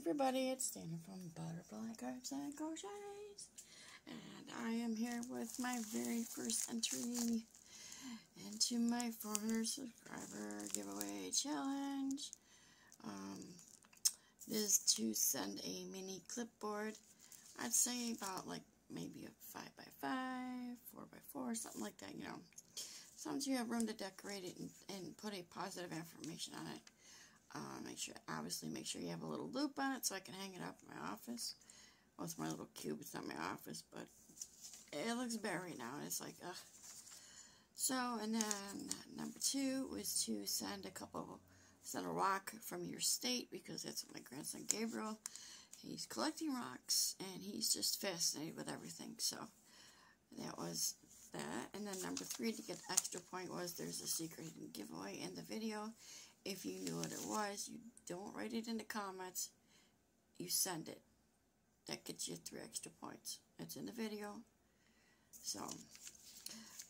everybody, it's Dana from Butterfly Crafts and Crochets. And I am here with my very first entry into my 400 subscriber giveaway challenge. Um, is to send a mini clipboard. I'd say about like maybe a 5x5, 4x4, something like that, you know. Sometimes you have room to decorate it and, and put a positive affirmation on it. Uh, make sure, obviously, make sure you have a little loop on it so I can hang it up in my office. Well, it's my little cube. It's not my office, but it looks better right now. And it's like, ugh. So, and then number two was to send a couple, send a rock from your state because that's my grandson Gabriel. He's collecting rocks and he's just fascinated with everything. So that was that. And then number three to get extra point was there's a secret giveaway in the video. If you knew what it was, you don't write it in the comments. You send it. That gets you three extra points. It's in the video. So,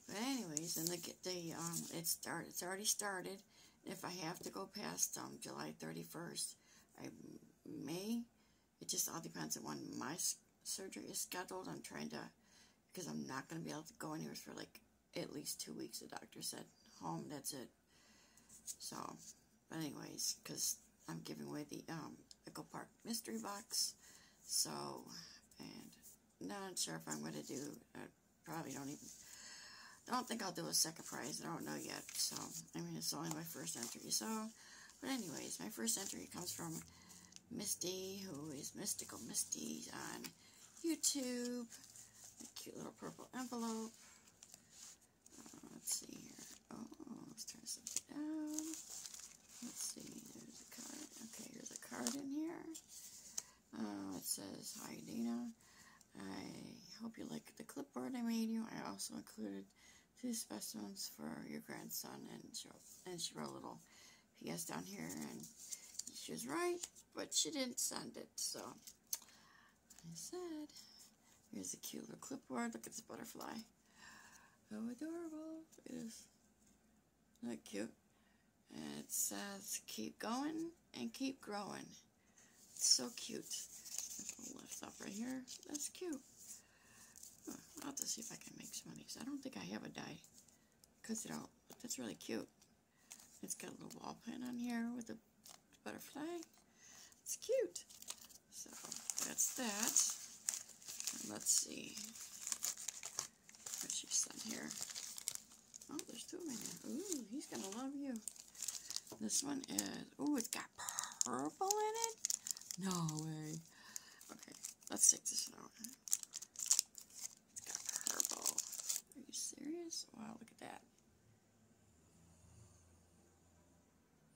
but anyways, and the the um, it start it's already started. If I have to go past um July 31st, I may. It just all depends on when my surgery is scheduled. I'm trying to, because I'm not going to be able to go anywhere for like at least two weeks. The doctor said home. That's it. So, but anyways, because I'm giving away the um, Echo Park Mystery Box. So, and not sure if I'm going to do, I probably don't even, don't think I'll do a second prize. I don't know yet. So, I mean, it's only my first entry. So, but anyways, my first entry comes from Misty, who is Mystical Misty on YouTube. A cute little purple envelope. Uh, let's see here. Oh, let's turn something down. Let's see, there's a card. Okay, here's a card in here. Uh, it Hi Dana, I hope you like the clipboard I made you. I also included two specimens for your grandson, and she and she wrote a little PS down here, and she was right, but she didn't send it, so I said, here's a cute little clipboard. Look at this butterfly. How adorable. It is. That cute? And it says, keep going and keep growing. It's so cute. Lift up right here. That's cute. I'll have to see if I can make some of these. I don't think I have a die. Because it all, but that's really cute. It's got a little wall pen on here with a butterfly. It's cute. So that's that. And let's see what she sent here. Oh, there's two of them here. Ooh, he's going to love you. This one is, ooh, it's got purple in it? No way. Okay, let's take this out. It's got purple. Are you serious? Wow, look at that.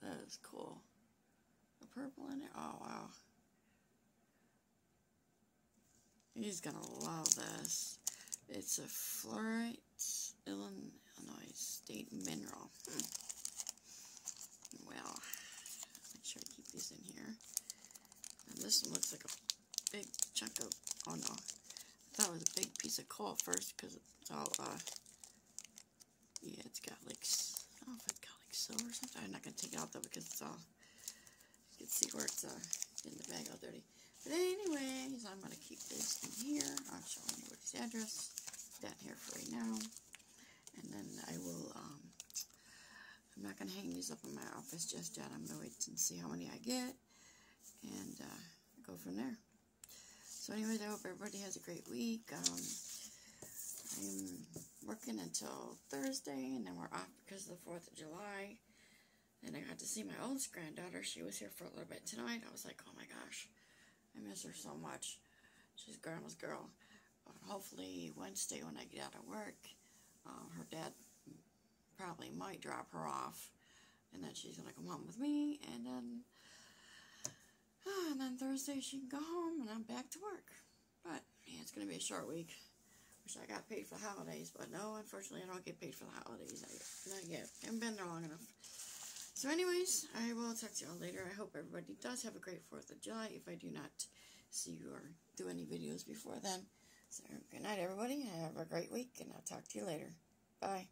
That is cool. The purple in it? Oh, wow. He's gonna love this. It's a fluorite Illinois State mineral. Hmm. Well, make sure I keep these in here. And this one looks like a big chunk of, oh no, I thought it was a big piece of coal first because it's all, uh, yeah, it's got like, I don't know if it's got like silver or something. I'm not going to take it out though because it's all, you can see where it's uh, in the bag all dirty. But anyways, I'm going to keep this in here. I'll show you address. That here for right now. And then I will, um, I'm not going to hang these up in my office just yet. I'm going to wait and see how many I get and uh, go from there. So anyways, I hope everybody has a great week. Um, I'm working until Thursday, and then we're off because of the 4th of July. And I got to see my oldest granddaughter. She was here for a little bit tonight. I was like, oh my gosh, I miss her so much. She's grandma's girl. But hopefully Wednesday when I get out of work, uh, her dad probably might drop her off. And then she's going to come home with me. And then, and then Thursday she can go home and I'm back to work. But, yeah, it's going to be a short week. Wish I got paid for the holidays. But no, unfortunately, I don't get paid for the holidays. I, not yet. I haven't been there long enough. So anyways, I will talk to y'all later. I hope everybody does have a great 4th of July. If I do not see you or do any videos before then. So good night, everybody. Have a great week, and I'll talk to you later. Bye.